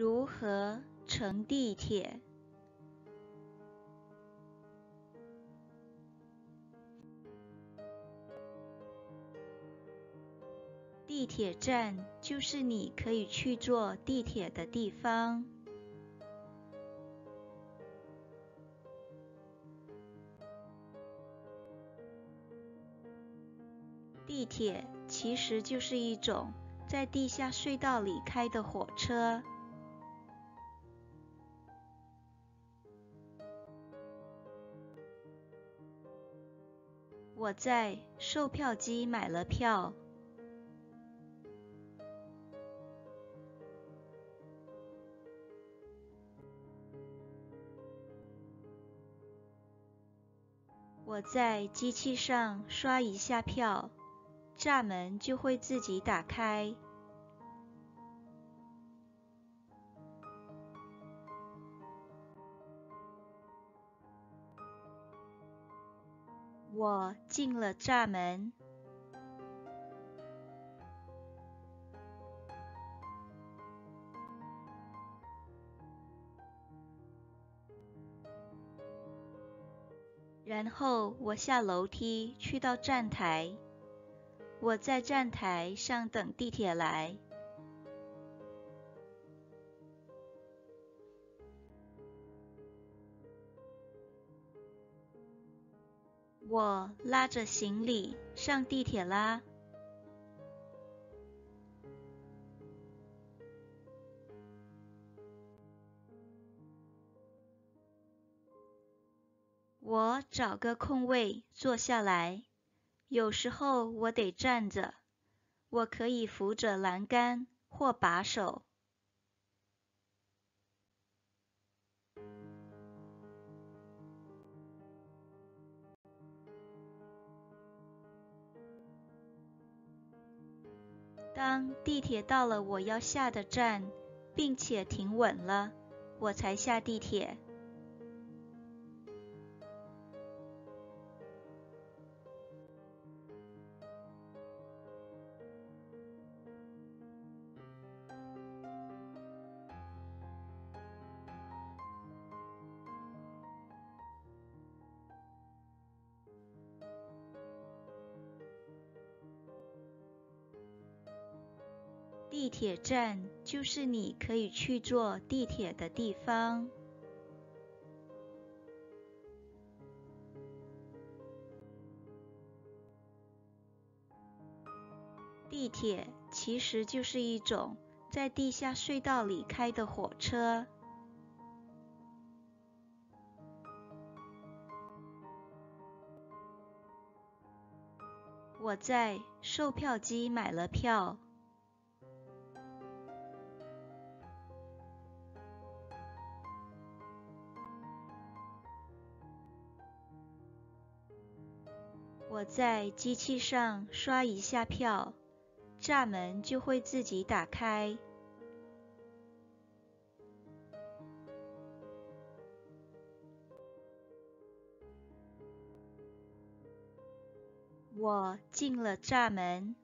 如何乘地铁？地铁站就是你可以去坐地铁的地方。地铁其实就是一种在地下隧道里开的火车。我在售票机买了票。我在机器上刷一下票，闸门就会自己打开。我进了闸门。然后我下楼梯去到站台，我在站台上等地铁来。我拉着行李上地铁啦。我找个空位坐下来，有时候我得站着，我可以扶着栏杆或把手。当地铁到了我要下的站，并且停稳了，我才下地铁。地铁站就是你可以去坐地铁的地方。地铁其实就是一种在地下隧道里开的火车。我在售票机买了票。我在机器上刷一下票，闸门就会自己打开。我进了闸门。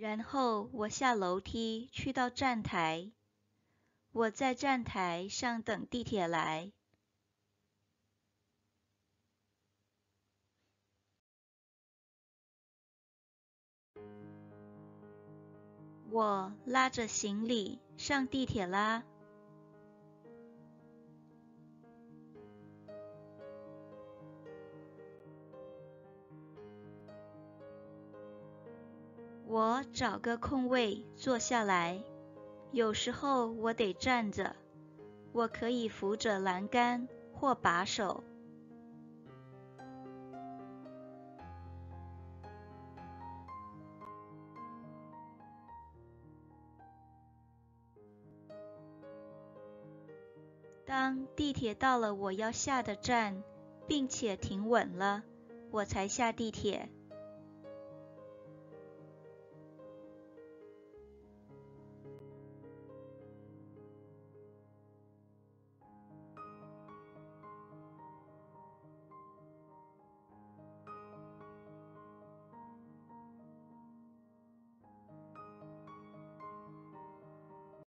然后我下楼梯去到站台，我在站台上等地铁来。我拉着行李上地铁啦。我找个空位坐下来，有时候我得站着，我可以扶着栏杆或把手。当地铁到了我要下的站，并且停稳了，我才下地铁。